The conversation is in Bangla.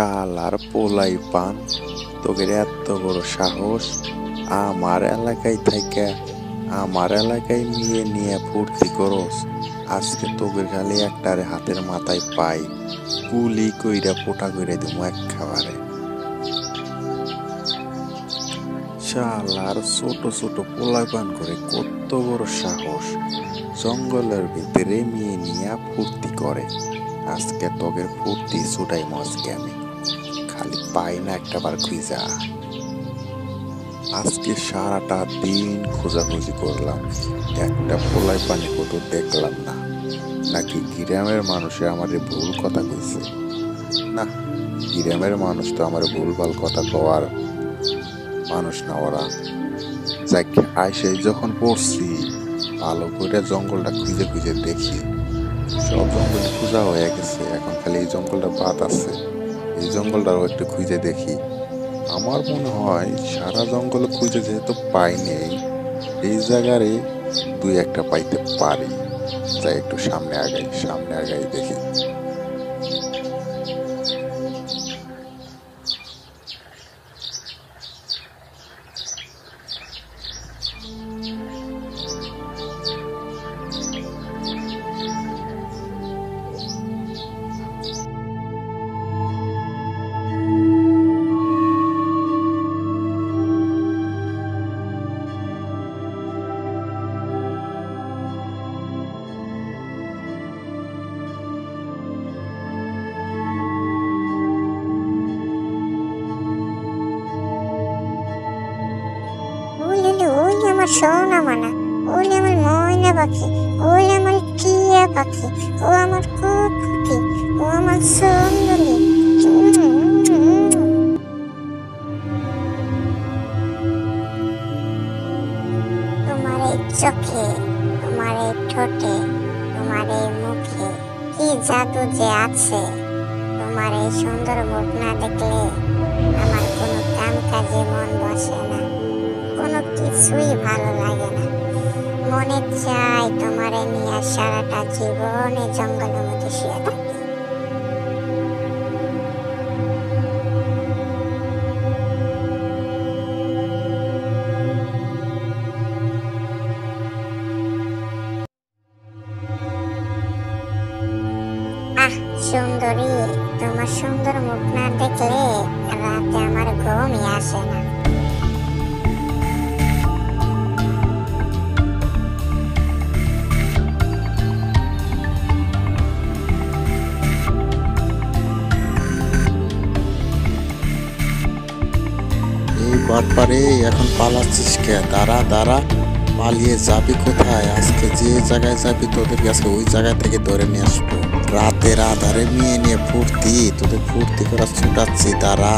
শালার পোলাই পান। তোদের এত বড় সাহস, আমার এলাকায় থাইকা, আমার এলাকায় নিয়ে নিয়ে ফুর্তি করস। আজকে তোদের খালি একটারে হাতের মাথায় পাই কুলি কইরা পোটা কইরা দিমু এক খাবারে শালার ছোট ছোট পোলাই পান করে কত বড় সাহস। জঙ্গলের ভিতরে মেয়ে নিয়ে ফুর্তি করে। আজকে তোদের ফুর্তি ছুটাই মজকে আমি। পাই না একটা বার খুঁজা আজকে সারাটা দিন খোঁজাখুঁজি করলাম। একটা পোলাই পানি কত দেখলাম না। নাকি গ্রামের মানুষে আমার ভুল কথা কইছে? না, গ্রামের মানুষ তো আমার ভুলভাল কথা কওয়ার মানুষ না ওরা। যাক, আইসে যখন পড়ছি, ভালো করে জঙ্গলটা খুঁজে খুঁজে দেখি। সব জঙ্গল খোঁজা হয়ে গেছে, এখন খালি এই জঙ্গলটা বাদ আছে। জঙ্গলটাও একটু খুঁজে দেখি। আমার মনে হয় সারা জঙ্গল খুঁজে যেহেতু পাই নেই এই জায়গারে দুই একটা পাইতে পারি। তাই একটু সামনে আগাই সামনে আগাই দেখি। আমার সোনা মানা ওলে আমার ময়না পাখি ওলে আমার টিয়া পাখি, ও আমার কুকুটি ও আমার সুন্দরী। তোমার এই চোখে, তোমার এই ঠোঁটে, তোমার এই মুখে কি জাদু যে আছে? তোমার এই সুন্দর মুখ না দেখলে আমার কোনো কাম কাজে মন বসে না। কোনো কিছুই ভালো লাগে না। মনে চাই তোমারে নিয়ে সারাটা জীবনে জঙ্গলের মধ্যে শুয়ে থাকি। সুন্দরী, তোমার সুন্দর মুখ না দেখলে রাতে আমার ঘুমই আসে না। বাটপারে এখন পালাচ্ছিস কে? দাঁড়া দাঁড়া, পালিয়ে যাবি কোথায়? আজকে যে জায়গায় যাবি তোদের কাছে ওই জায়গা থেকে ধরে নিয়ে আসব। রাতের আধারে মেয়ে নিয়ে ফুর্তি, তোদের ফুর্তি করা ছুটাচ্ছি, দাঁড়া।